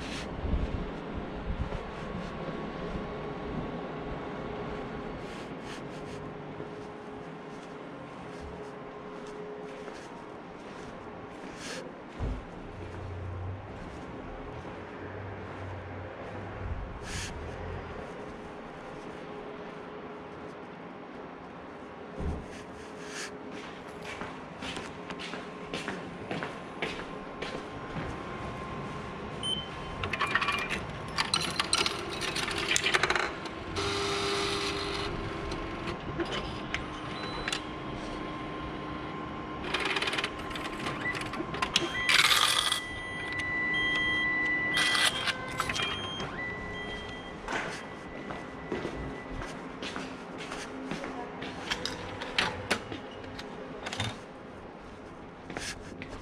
フフ。フフフ。